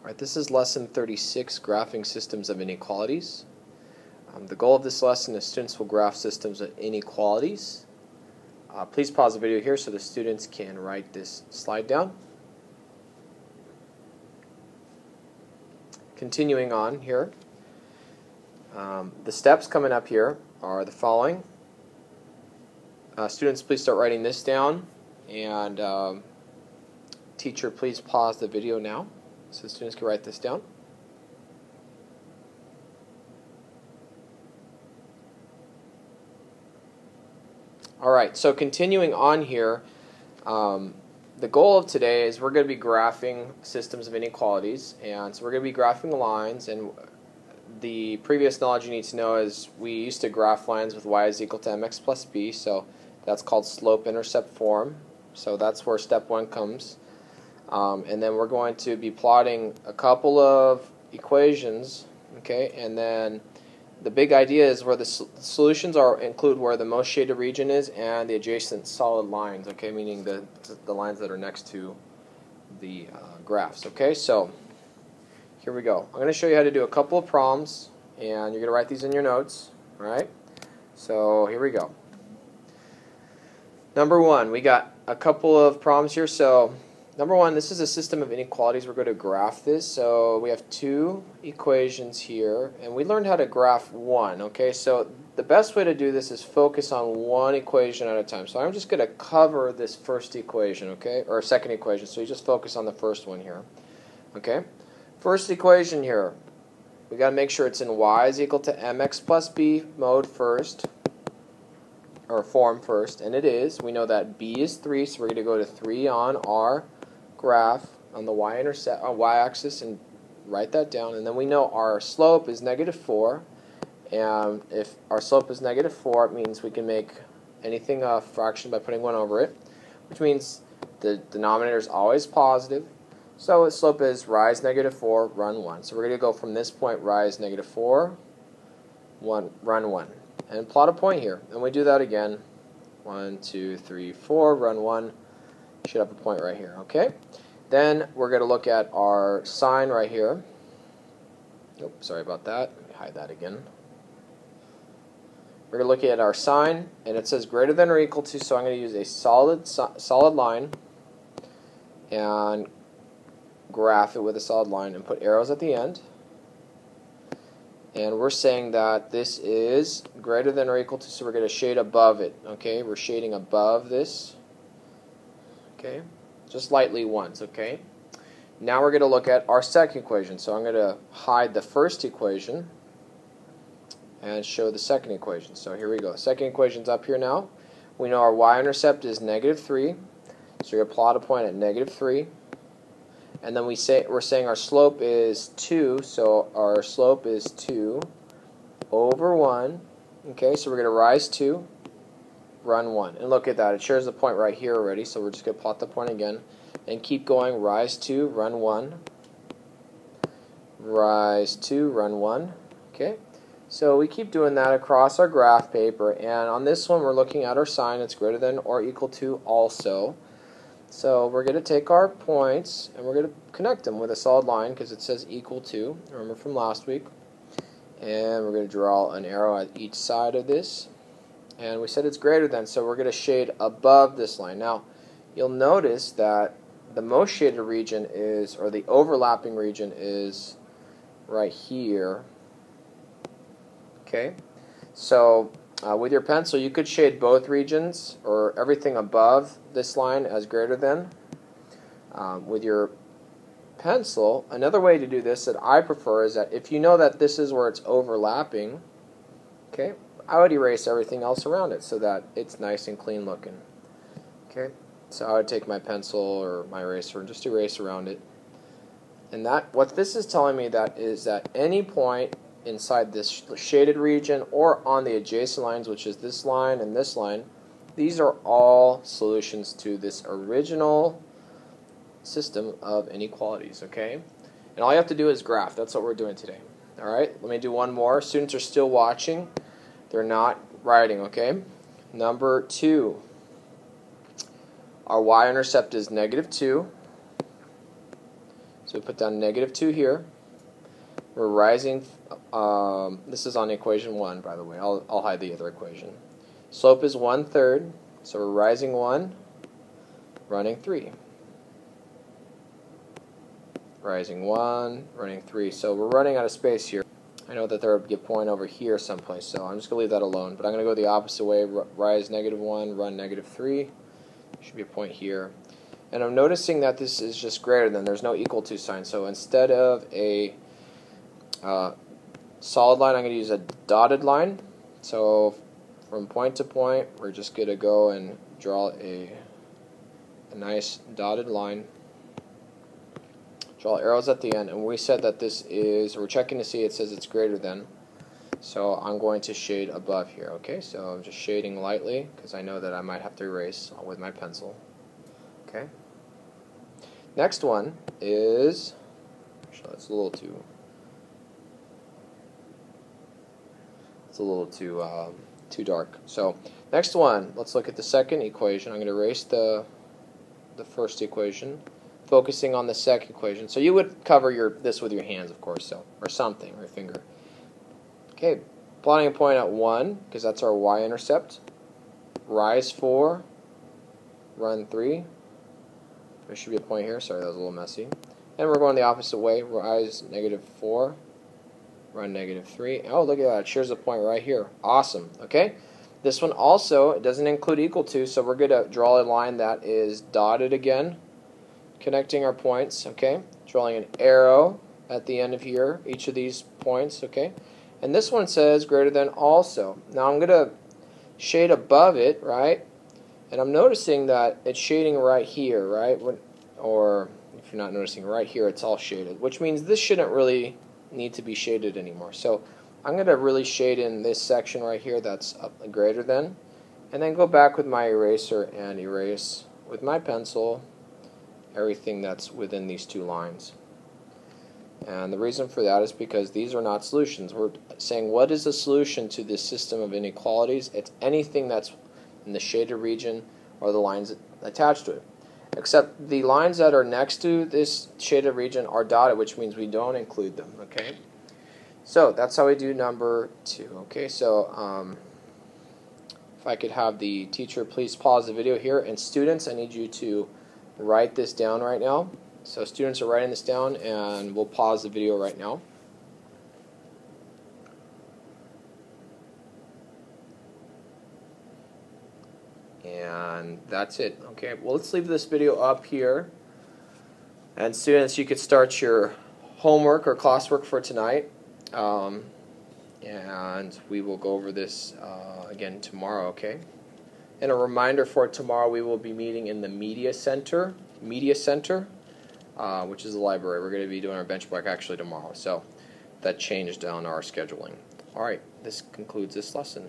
All right, this is lesson 36, Graphing Systems of Inequalities. Um, the goal of this lesson is students will graph systems of inequalities. Uh, please pause the video here so the students can write this slide down. Continuing on here, um, the steps coming up here are the following. Uh, students, please start writing this down. And um, teacher, please pause the video now so students can write this down. All right, so continuing on here, um, the goal of today is we're going to be graphing systems of inequalities, and so we're going to be graphing lines, and the previous knowledge you need to know is we used to graph lines with y is equal to mx plus b, so that's called slope-intercept form, so that's where step one comes. Um, and then we're going to be plotting a couple of equations, okay, and then the big idea is where the solutions are include where the most shaded region is and the adjacent solid lines, okay, meaning the, the lines that are next to the uh, graphs, okay, so here we go. I'm going to show you how to do a couple of problems, and you're going to write these in your notes, all right, so here we go. Number one, we got a couple of problems here, so Number one, this is a system of inequalities. We're going to graph this. So we have two equations here, and we learned how to graph one. Okay, so the best way to do this is focus on one equation at a time. So I'm just going to cover this first equation, okay, or second equation. So you just focus on the first one here. Okay, first equation here. We got to make sure it's in y is equal to mx plus b mode first, or form first, and it is. We know that b is 3, so we're going to go to 3 on r graph on the y-intercept on y-axis and write that down. And then we know our slope is negative 4. And if our slope is negative 4, it means we can make anything a fraction by putting 1 over it, which means the denominator is always positive. So the slope is rise negative 4, run 1. So we're going to go from this point, rise negative 4, 1, run 1. And plot a point here. And we do that again. 1, 2, 3, 4, run 1 should have a point right here, okay? Then we're going to look at our sign right here. Nope, sorry about that. hide that again. We're going to look at our sign, and it says greater than or equal to, so I'm going to use a solid, solid line and graph it with a solid line and put arrows at the end. And we're saying that this is greater than or equal to, so we're going to shade above it. Okay, we're shading above this okay? Just lightly once, okay? Now we're going to look at our second equation. So I'm going to hide the first equation and show the second equation. So here we go. Second equation's up here now. We know our y-intercept is negative 3. So you're going to plot a point at negative 3. And then we say we're saying our slope is 2, so our slope is 2 over 1. Okay, so we're going to rise 2 run 1. And look at that, it shares the point right here already, so we're just going to plot the point again. And keep going, rise 2, run 1. Rise 2, run 1. Okay, so we keep doing that across our graph paper. And on this one, we're looking at our sign It's greater than or equal to also. So we're going to take our points and we're going to connect them with a solid line because it says equal to. Remember from last week. And we're going to draw an arrow at each side of this and we said it's greater than, so we're going to shade above this line. Now, you'll notice that the most shaded region is, or the overlapping region is right here. Okay, so uh, with your pencil, you could shade both regions or everything above this line as greater than. Um, with your pencil, another way to do this that I prefer is that if you know that this is where it's overlapping, okay, I would erase everything else around it so that it's nice and clean looking. Okay, so I would take my pencil or my eraser and just erase around it. And that what this is telling me that is that any point inside this shaded region or on the adjacent lines, which is this line and this line, these are all solutions to this original system of inequalities, okay? And all you have to do is graph. That's what we're doing today. All right, let me do one more. Students are still watching. They're not writing, okay? Number two, our y-intercept is negative 2. So we put down negative 2 here. We're rising, um, this is on equation 1, by the way. I'll, I'll hide the other equation. Slope is 1 third, so we're rising 1, running 3. Rising 1, running 3. So we're running out of space here. I know that there would be a point over here someplace, so I'm just going to leave that alone. But I'm going to go the opposite way, rise negative 1, run negative 3. Should be a point here. And I'm noticing that this is just greater than, there's no equal to sign. So instead of a uh, solid line, I'm going to use a dotted line. So from point to point, we're just going to go and draw a, a nice dotted line draw arrows at the end, and we said that this is, we're checking to see it says it's greater than, so I'm going to shade above here, okay? So I'm just shading lightly, because I know that I might have to erase with my pencil, okay? Next one is, actually that's a little too, it's a little too, um, too dark. So next one, let's look at the second equation. I'm going to erase the, the first equation focusing on the second equation. So you would cover your this with your hands, of course, so or something, or finger. Okay, plotting a point at 1, because that's our y-intercept. Rise 4, run 3. There should be a point here. Sorry, that was a little messy. And we're going the opposite way. Rise negative 4, run negative 3. Oh, look at that. It shares a point right here. Awesome. Okay? This one also it doesn't include equal to, so we're going to draw a line that is dotted again connecting our points, okay? Drawing an arrow at the end of here, each of these points, okay? And this one says greater than also. Now I'm going to shade above it, right? And I'm noticing that it's shading right here, right? Or if you're not noticing right here, it's all shaded, which means this shouldn't really need to be shaded anymore. So I'm going to really shade in this section right here that's greater than, and then go back with my eraser and erase with my pencil everything that's within these two lines. And the reason for that is because these are not solutions. We're saying what is the solution to this system of inequalities? It's anything that's in the shaded region or the lines attached to it. Except the lines that are next to this shaded region are dotted, which means we don't include them, okay? So that's how we do number two, okay? So um, if I could have the teacher please pause the video here. And students, I need you to write this down right now. So students are writing this down and we'll pause the video right now. And that's it. Okay, well let's leave this video up here. And students, you could start your homework or classwork for tonight. Um, and we will go over this uh, again tomorrow, okay? And a reminder for tomorrow, we will be meeting in the Media Center, Media Center, uh, which is the library. We're going to be doing our benchmark actually tomorrow. So that changed on our scheduling. All right, this concludes this lesson.